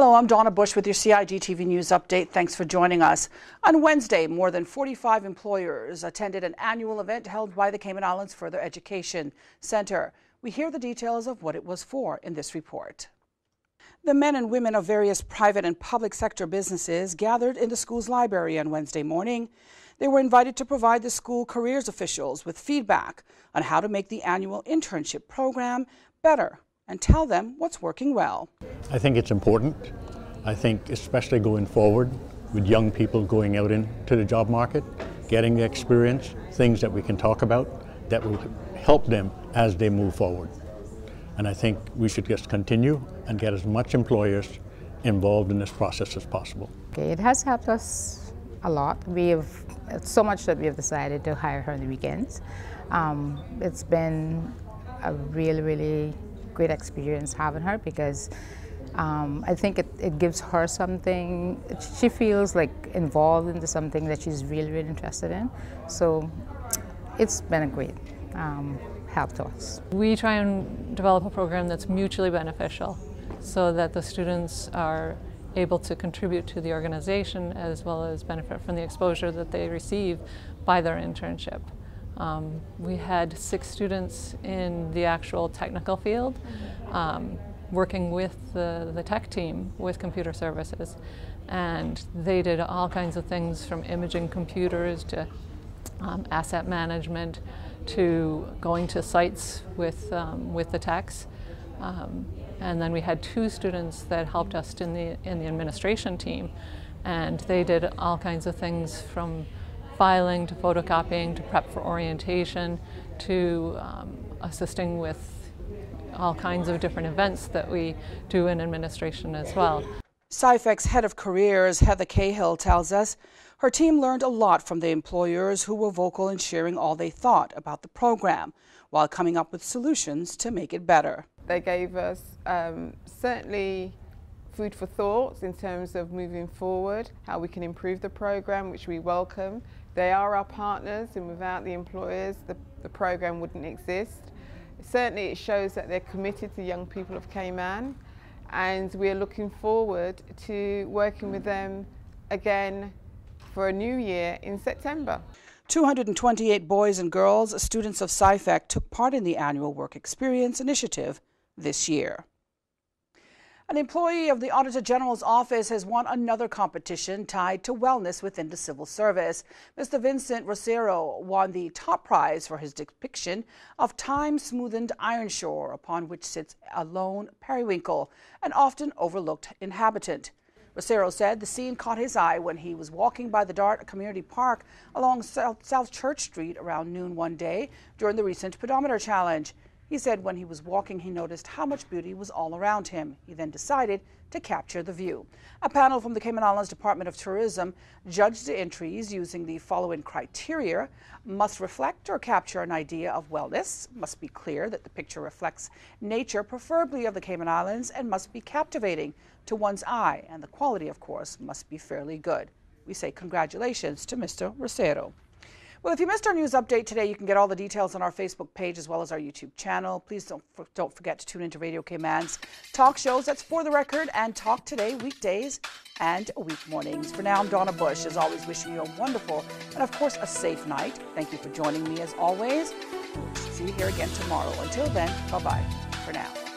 Hello, I'm Donna Bush with your CIG TV News Update. Thanks for joining us. On Wednesday, more than 45 employers attended an annual event held by the Cayman Islands Further Education Center. We hear the details of what it was for in this report. The men and women of various private and public sector businesses gathered in the school's library on Wednesday morning. They were invited to provide the school careers officials with feedback on how to make the annual internship program better and tell them what's working well. I think it's important. I think especially going forward with young people going out into the job market, getting the experience, things that we can talk about that will help them as they move forward. And I think we should just continue and get as much employers involved in this process as possible. Okay, it has helped us a lot. We have so much that we have decided to hire her on the weekends. Um, it's been a really, really great experience having her because um, I think it, it gives her something, she feels like involved into something that she's really, really interested in. So it's been a great um, help to us. We try and develop a program that's mutually beneficial so that the students are able to contribute to the organization as well as benefit from the exposure that they receive by their internship. Um, we had six students in the actual technical field um, working with the, the tech team with computer services. And they did all kinds of things from imaging computers to um, asset management to going to sites with, um, with the techs. Um, and then we had two students that helped us in the, in the administration team. And they did all kinds of things from filing to photocopying to prep for orientation to um, assisting with all kinds of different events that we do in administration as well. CIFEC's head of careers, Heather Cahill, tells us her team learned a lot from the employers who were vocal in sharing all they thought about the program while coming up with solutions to make it better. They gave us um, certainly food for thought in terms of moving forward, how we can improve the program, which we welcome. They are our partners and without the employers the, the program wouldn't exist. Certainly it shows that they're committed to young people of Cayman and we're looking forward to working with them again for a new year in September. 228 boys and girls, students of CIFEC, took part in the annual Work Experience Initiative this year. An employee of the Auditor General's office has won another competition tied to wellness within the civil service. Mr. Vincent Rosero won the top prize for his depiction of time-smoothened Ironshore, upon which sits a lone periwinkle, an often overlooked inhabitant. Rosero said the scene caught his eye when he was walking by the Dart Community Park along South Church Street around noon one day during the recent pedometer challenge. He said when he was walking, he noticed how much beauty was all around him. He then decided to capture the view. A panel from the Cayman Islands Department of Tourism judged the entries using the following criteria must reflect or capture an idea of wellness, must be clear that the picture reflects nature, preferably of the Cayman Islands, and must be captivating to one's eye, and the quality, of course, must be fairly good. We say congratulations to Mr. Rosero. Well, if you missed our news update today, you can get all the details on our Facebook page as well as our YouTube channel. Please don't, don't forget to tune into Radio Cayman's talk shows. That's For the Record and Talk Today weekdays and week mornings. For now, I'm Donna Bush, as always, wishing you a wonderful and, of course, a safe night. Thank you for joining me as always. See you here again tomorrow. Until then, bye-bye for now.